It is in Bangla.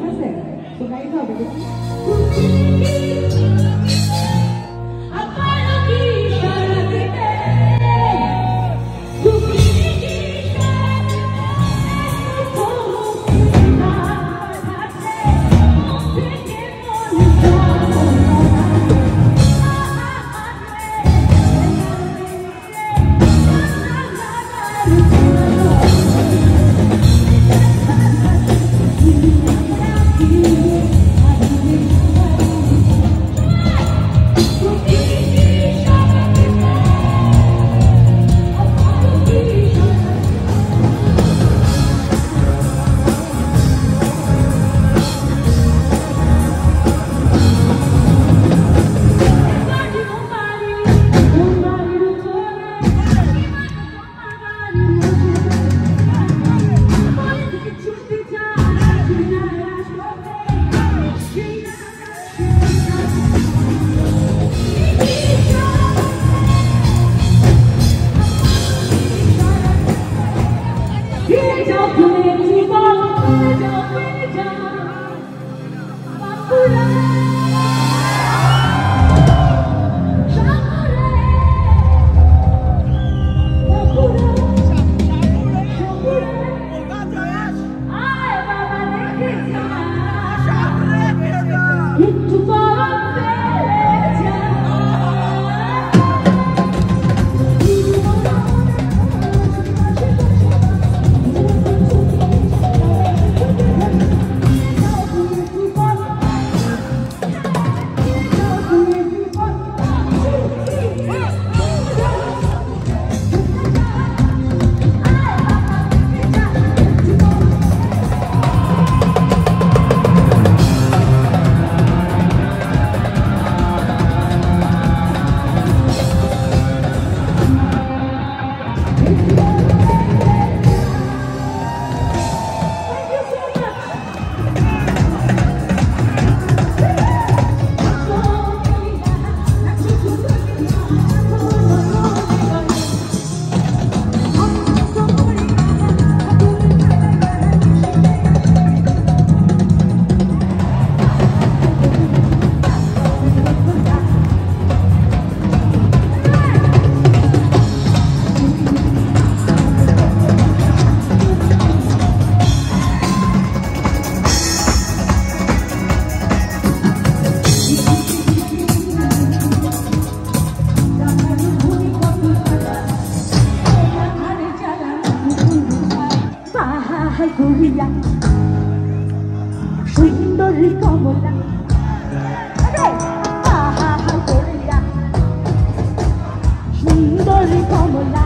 ください。করিয়া সুন্দরী কমলা সুন্দরী কমলা।